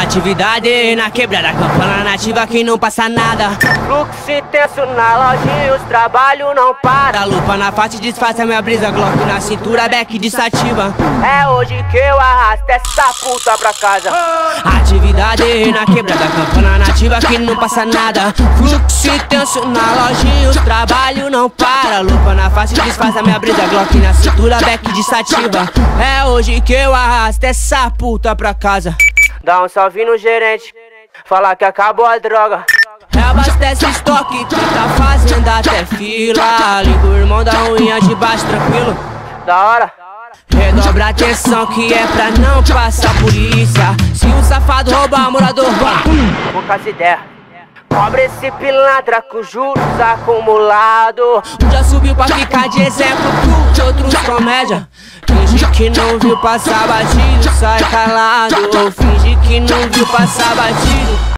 Atividade na quebrada, campana nativa que não passa nada. Fluxo intenso na lojinha, os trabalho não para. A lupa na face disfarça minha brisa, Glock na cintura, back desativa. É hoje que eu arrasto essa puta pra casa. Atividade na quebrada, campana nativa que não passa nada. Fluxo intenso na lojinha, os trabalho não para. Lupa na face disfarça minha brisa, Glock na cintura, back desativa. É hoje que eu arrasto essa puta pra casa. Dá um salve no gerente, falar que acabou a droga. Reabastece estoque, que tá fazendo até fila. Liga o irmão da unha de baixo, tranquilo. Da hora. Redobra atenção que é pra não passar polícia. Se um safado roubar, morador vai. Poucas ideias. Cobre esse pilantra com juros acumulados. Um já subiu pra ficar de exemplo pros outros comédia. Finge que não viu passar batido, sai calado. Finge que não viu passar batido.